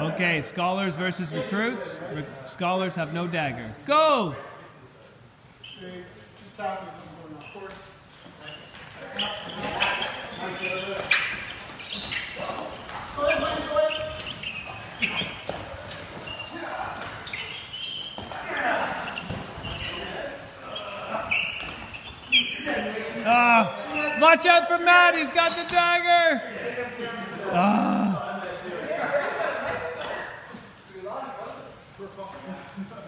Okay, scholars versus recruits. Re- scholars have no dagger. Go! Ah, watch out for Matt. He's got the dagger. Ah. We're fine.